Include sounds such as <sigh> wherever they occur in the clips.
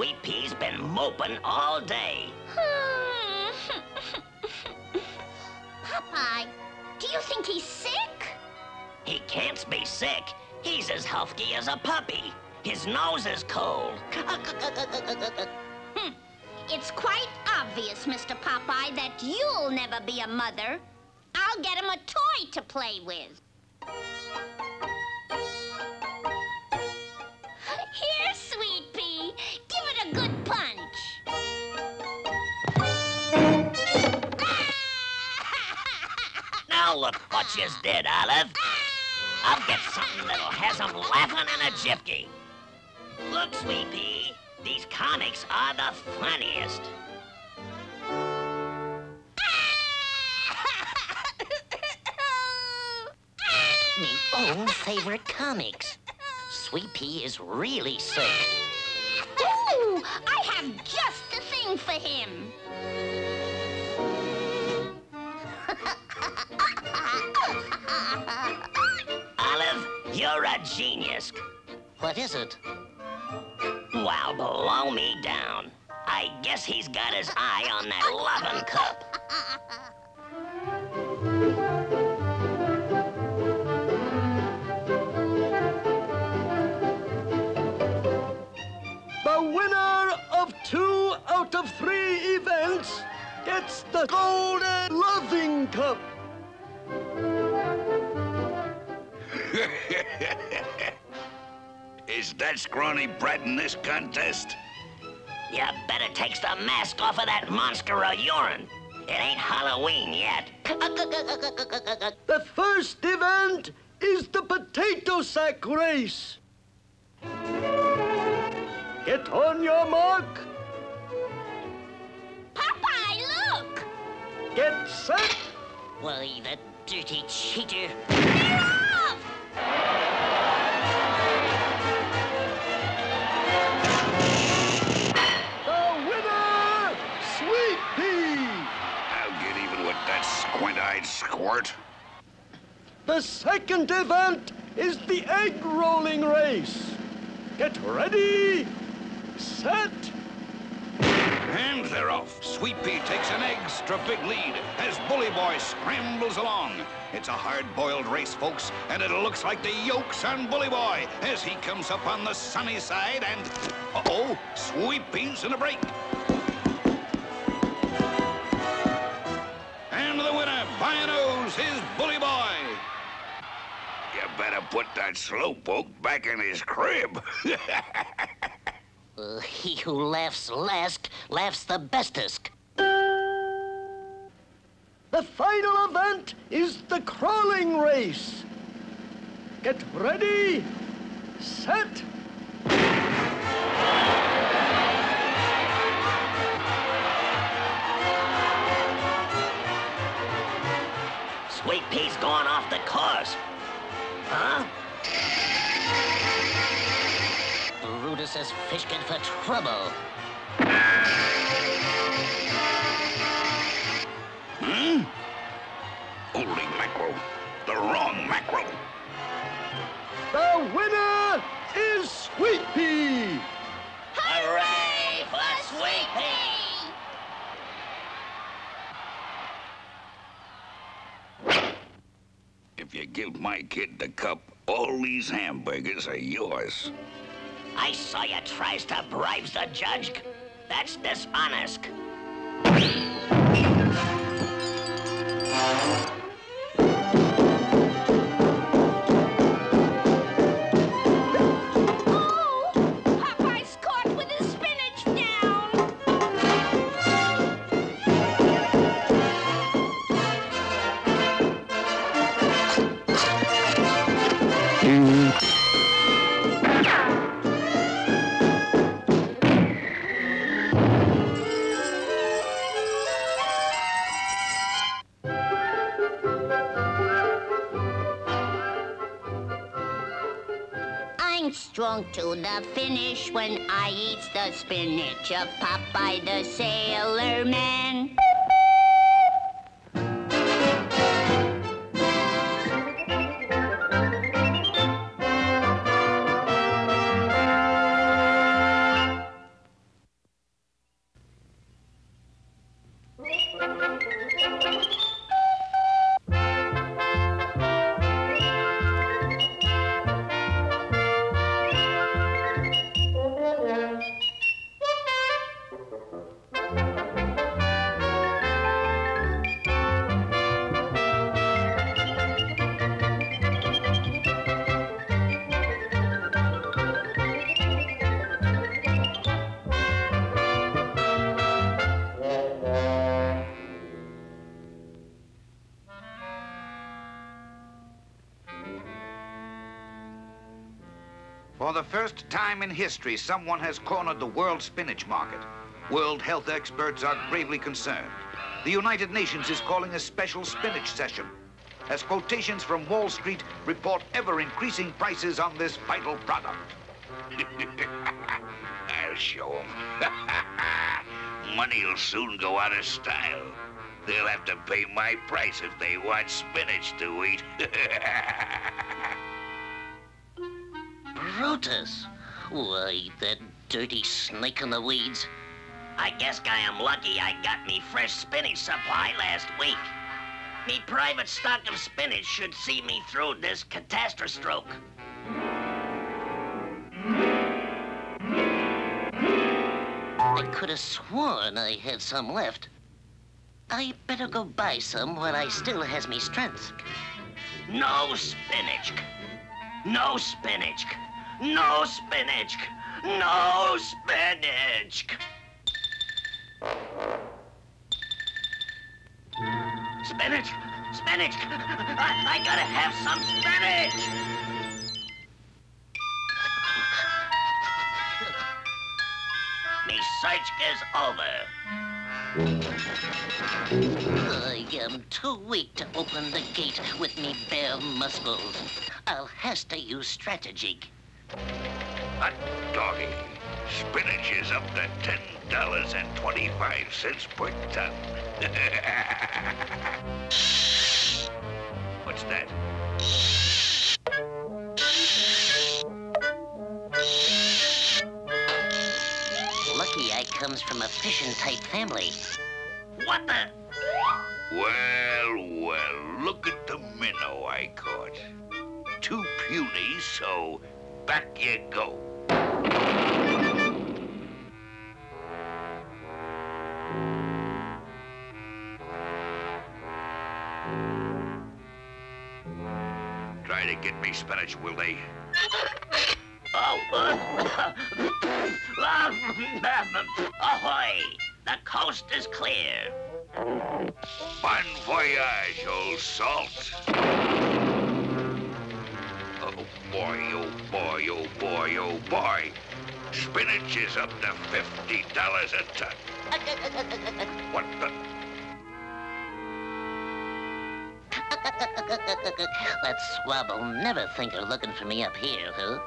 understands it, Olive. Sweet Pea's been moping all day. <laughs> Popeye, do you think he's sick? He can't be sick. He's as healthy as a puppy. His nose is cold. Hmm. It's quite obvious, Mr. Popeye, that you'll never be a mother. I'll get him a toy to play with. Now look what you did, Olive. I'll get something that'll have them laughing in a jiffy. Look, Sweet Pea, these comics are the funniest. <laughs> Me own favorite comics. Sweet Pea is really sick. Ooh, I have just the thing for him. You're a genius. What is it? Wow, blow me down. I guess he's got his eye on that lovin' cup. The winner of two out of three events gets the Golden Loving Cup. <laughs> Is that scrawny brat in this contest? You better take the mask off of that monster of urine. It ain't Halloween yet. <laughs> The first event is the potato sack race. Get on your mark. Popeye, look! Get set. Why, the dirty cheater. Squint-eyed squirt. The second event is the egg rolling race. Get ready, set. And they're off. Sweet Pea takes an extra big lead as Bully Boy scrambles along. It's a hard-boiled race, folks, and it looks like the yolks on Bully Boy as he comes up on the sunny side and... Uh-oh, Sweet Pea's in a break. Better put that slowpoke back in his crib. <laughs> Uh, he who laughs last laughs the bestest. The final event is the crawling race. Get ready, set. Huh? Brutus is fishing for trouble. My kid the cup, all these hamburgers are yours. I saw you tries to bribe the judge. That's dishonest. To the finish when I eats the spinach of Popeye the Sailor Man. First time in history, someone has cornered the world spinach market. World health experts are gravely concerned. The United Nations is calling a special spinach session as quotations from Wall Street report ever-increasing prices on this vital product. <laughs> I'll show them. <laughs> Money'll soon go out of style. They'll have to pay my price if they want spinach to eat. <laughs> Brutus! Why, that dirty snake in the weeds. I guess I am lucky I got me fresh spinach supply last week. Me private stock of spinach should see me through this catastrophe stroke. I could have sworn I had some left. I better go buy some while I still has me strength. No spinach. No spinach. No spinach. No spinach. Spinach! Spinach! I, I gotta have some spinach! Me search is over. I am too weak to open the gate with me bare muscles. I'll has to use strategy. Hot doggy. Spinach is up to ten dollars and twenty-five cents per ton. <laughs> What's that? Lucky I comes from a fishing type family. What the? Well, well, look at the minnow I caught. Too puny, so back you go. Try to get me spinach, will they? Oh, ahoy! The coast is clear. Bon voyage, old salt. Boy, oh boy, oh boy, oh boy. Spinach is up to fifty dollars a ton. What the? that swab'll never think of looking for me up here, huh?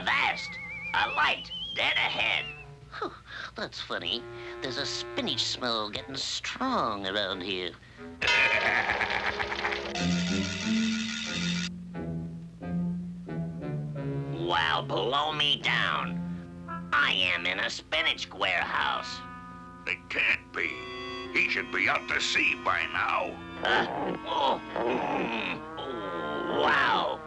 Avast! A light, dead ahead. Whew, that's funny. There's a spinach smell getting strong around here. <laughs> Wow, blow me down. I am in a spinach warehouse. It can't be. He should be out to sea by now. Uh, <laughs> oh, mm, <laughs> oh, wow.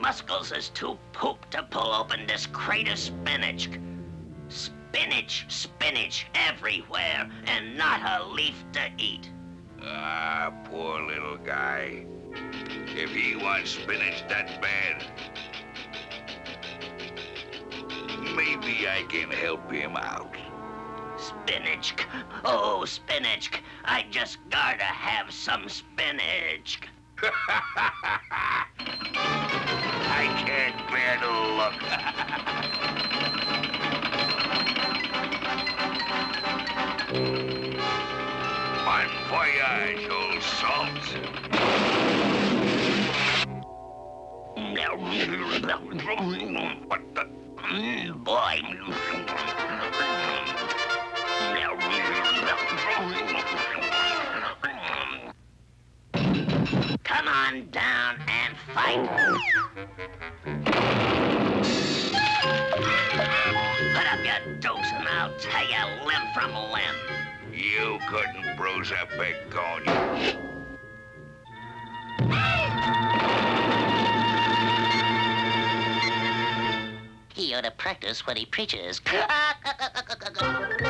Muscles is too poop to pull open this crate of spinach. Spinach, spinach everywhere, and not a leaf to eat. Ah, poor little guy. If he wants spinach that bad, maybe I can help him out. Spinach, oh, spinach. I just gotta have some spinach. <laughs> Can't bear to look. bon voyage, old salt. <laughs> What the? Mm, Boy. On down and fight. Put up your dukes and I'll tear you limb from limb. You couldn't bruise a big cone. He ought to practice what he preaches. <laughs>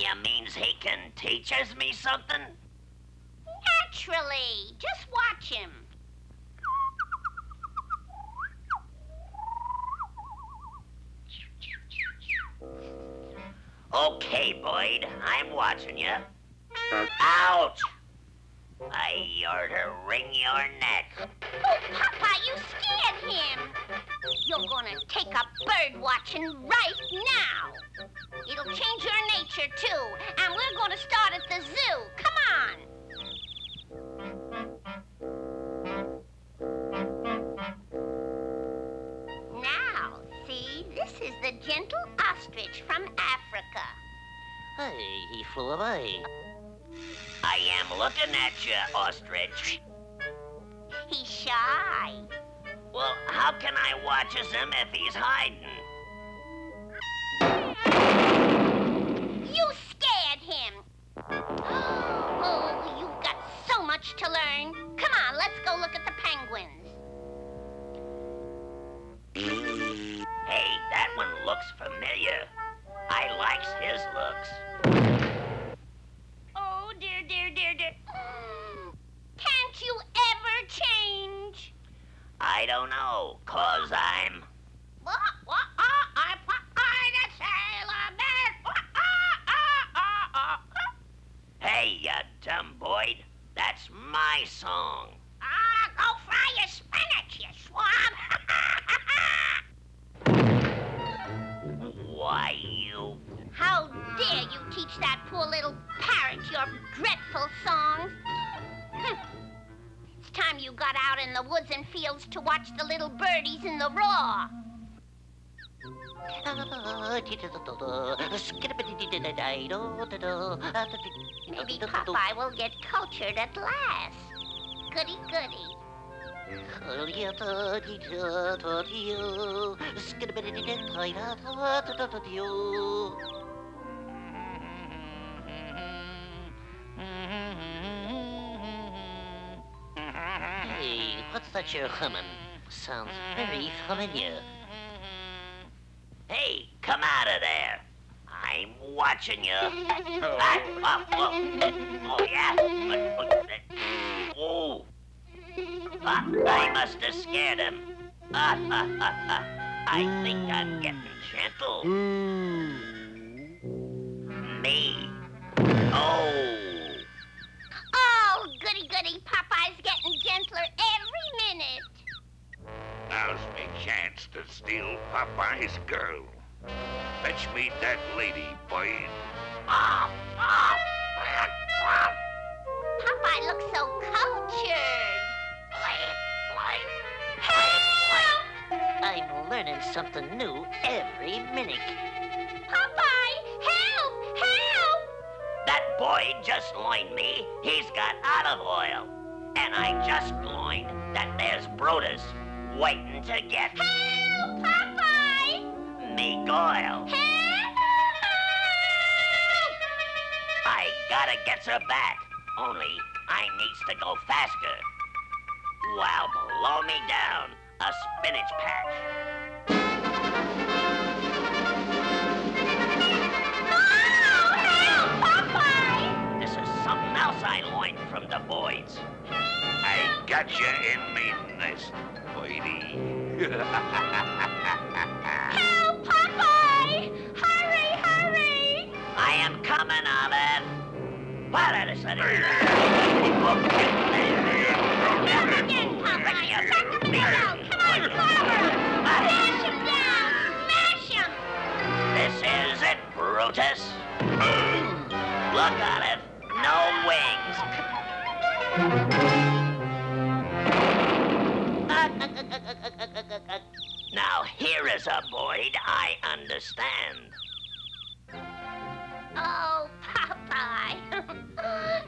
You means he can teach us me something? Naturally. Just watch him. Okay, Boyd, I'm watching you. Ouch! I ought to wring your neck. Oh, Papa, you scared him. You're gonna take up bird watching right now. It'll change your nature, too. And we're gonna start at the zoo. Come on. Now, see, this is the gentle ostrich from Africa. Hey, he flew away. I am looking at you, ostrich. He's shy. Well, how can I watch him if he's hiding? Much to learn. Come on, let's go look at the penguins. Hey, that one looks familiar. I likes his looks. Oh, dear, dear, dear, dear. Can't you ever change? I don't know, cause I'm... What? What? Ah, my song. Ah, go fry your spinach, you swab. Why, you... How dare you teach that poor little parrot your dreadful songs? Hm. It's time you got out in the woods and fields to watch the little birdies in the roar. <laughs> Maybe Popeye will get cultured at last. Goody goody. Hey, what's that you're humming? Sounds very familiar. Hey, come out of there. I'm watching you. Ah, ah, oh, oh, yeah. Oh. Ah, I must have scared him. Ah, ah, ah, ah. I think I'm getting gentle. Me. Oh. Oh, goody goody. Popeye's getting gentler every minute. Now's me chance to steal Popeye's girl. Fetch me that lady, Boyd. Ah, ah. Popeye looks so cultured. Help! I'm learning something new every minute. Popeye, help! Help! That boy just loined me. He's got Olive Oyl. And I just loined that there's Brutus waiting to get Help! Me goil. Help! I gotta get her back. Only I needs to go faster. Wow, blow me down. A spinach patch. I loined from the boys. I got you in me nest, Boydie. <laughs> Coming. What is it? Back again, Popeye! Back up the hill! Come on, forward! Mash him down! Mash him! This is it, Brutus. Look, Olive. No wings. <laughs> Now, here is a Boyd I understand. Oh, Popeye. <laughs>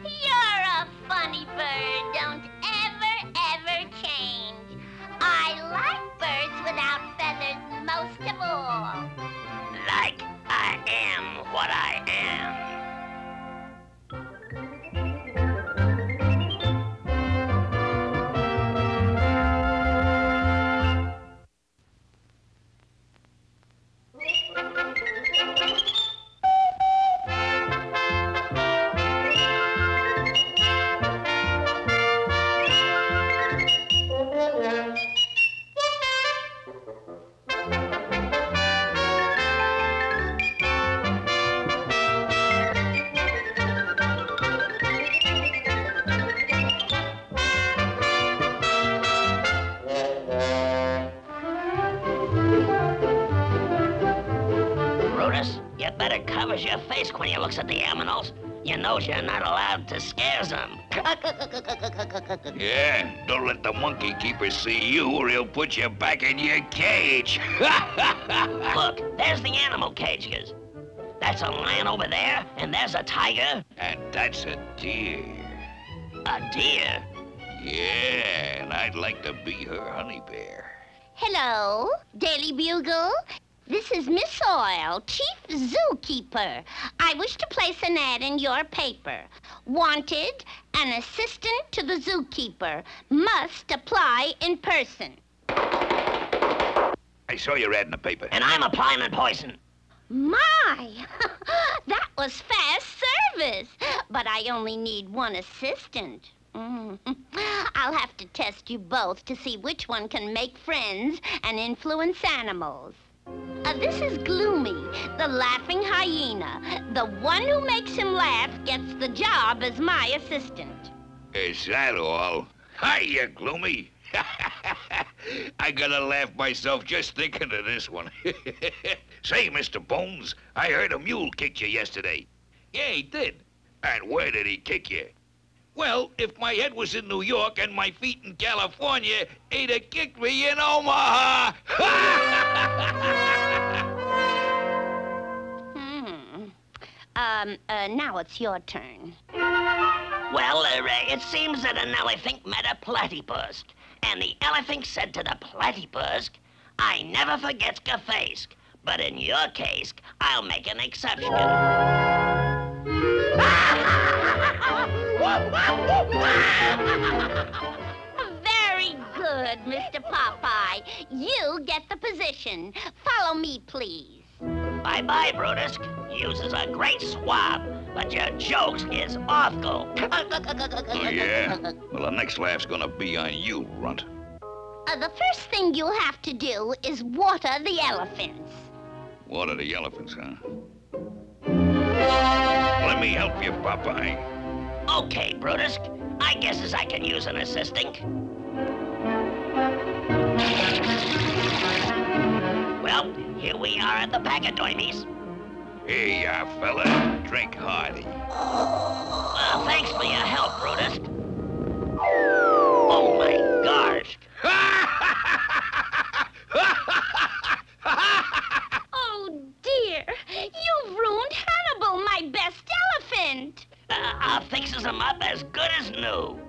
You're a funny bird. Don't ever, ever change. I like birds without feathers most of all. Like I am what I covers your face when you looks at the aminals. You knows you're not allowed to scare them. <laughs> Yeah, don't let the monkey keeper see you or he'll put you back in your cage. <laughs> Look, there's the animal cages. That's a lion over there, and there's a tiger. and that's a deer. A deer. Yeah, and I'd like to be her honey bear. Hello, Daily Bugle. This is Miss Oyl, Chief Zookeeper. I wish to place an ad in your paper. Wanted, an assistant to the zookeeper. Must apply in person. I saw your ad in the paper. And I'm applying in poison. My, <laughs> that was fast service. But I only need one assistant. Mm. <laughs> I'll have to test you both to see which one can make friends and influence animals. Uh, this is Gloomy, the laughing hyena. The one who makes him laugh gets the job as my assistant. Is that all? Hiya, Gloomy. <laughs> I gotta laugh myself just thinking of this one. <laughs> Say, Mr. Bones, I heard a mule kicked you yesterday. Yeah, he did. And where did he kick you? Well, if my head was in New York and my feet in California, he'd have kicked me in Omaha. Hmm. Um, uh, now it's your turn. Well, uh, it seems that an elephant met a platypus. And the elephant said to the platypus, I never forget Gafask. But in your case, I'll make an exception. <laughs> Very good, Mr. Popeye. You get the position. Follow me, please. Bye-bye, Brutus. Uses a great swab, but your jokes is awful. oh, yeah? Well, the next laugh's gonna be on you, runt. Uh, the first thing you'll have to do is water the elephants. Water the elephants, huh? Let me help you, Popeye. Okay, Brutus. I guess as I can use an assistant. Well, here we are at the Pachydermies. Here ya, fella. Drink hearty. Well, thanks for your help, Brutus. Oh, my gosh. Oh, dear. You've ruined Hannibal, my best elephant. I'll fixes them up as good as new.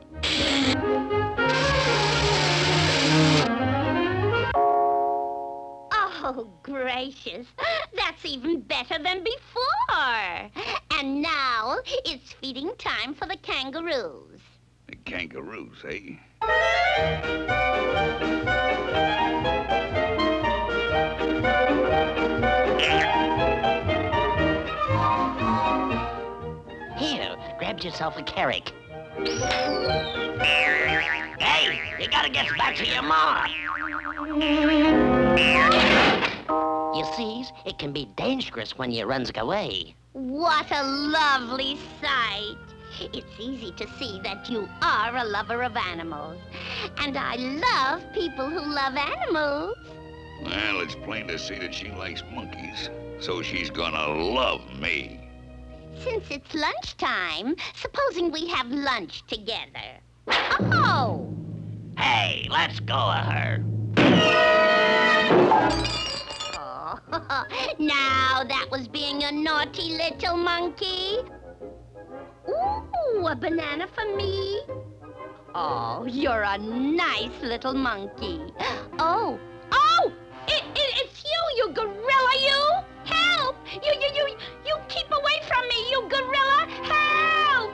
Oh, gracious. That's even better than before. And now it's feeding time for the kangaroos. The kangaroos, eh? Yourself a carrot. Hey, you gotta get back to your ma. You see, it can be dangerous when you runs away. What a lovely sight. It's easy to see that you are a lover of animals. And I love people who love animals. Well, it's plain to see that she likes monkeys. So she's gonna love me. Since it's lunchtime, supposing we have lunch together. Oh! Hey, let's go of her. Oh, <laughs> now that was being a naughty little monkey. Ooh, a banana for me. Oh, you're a nice little monkey. Oh, oh, it, it, it's you, you gorilla, you. Help! You, you, you, you gorilla. Help!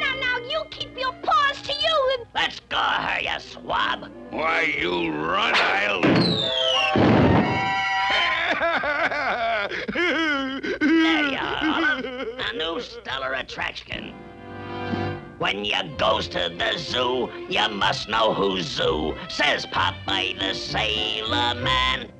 Now, now, you keep your paws to you and Let's go her, you swab. Why, you run, I'll... There you are, a new stellar attraction. When you goes to the zoo, you must know who's zoo, says Popeye the Sailor Man.